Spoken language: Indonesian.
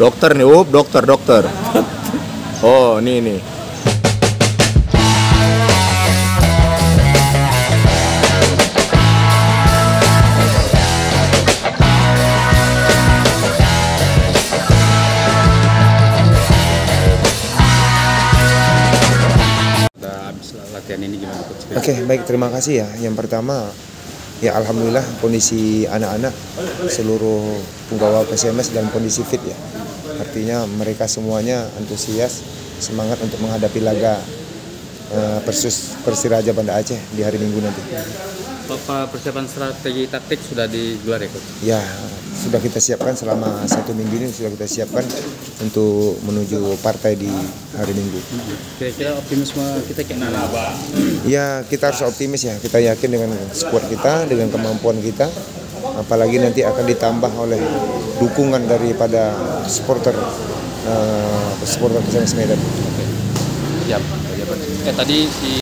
Dokter nih, up, dokter, dokter. Oh, ini nih. Udah habis latihan ini gimana coach? Oke, baik terima kasih ya. Yang pertama, ya alhamdulillah kondisi anak-anak seluruh penggawa PSMS dalam kondisi fit ya. Artinya mereka semuanya antusias, semangat untuk menghadapi laga eh, Persis Persiraja Banda Aceh di hari Minggu nanti. Apa persiapan strategi taktik sudah digelar ya coach? Ya, sudah kita siapkan selama satu minggu ini sudah kita siapkan untuk menuju partai di hari Minggu. Kira-kira optimisme kita kayak mana? Ya kita harus optimis ya. Kita yakin dengan skuad kita, dengan kemampuan kita. Apalagi nanti akan ditambah oleh dukungan daripada supporter uh, supporter PSMS Medan. Siap. Eh tadi si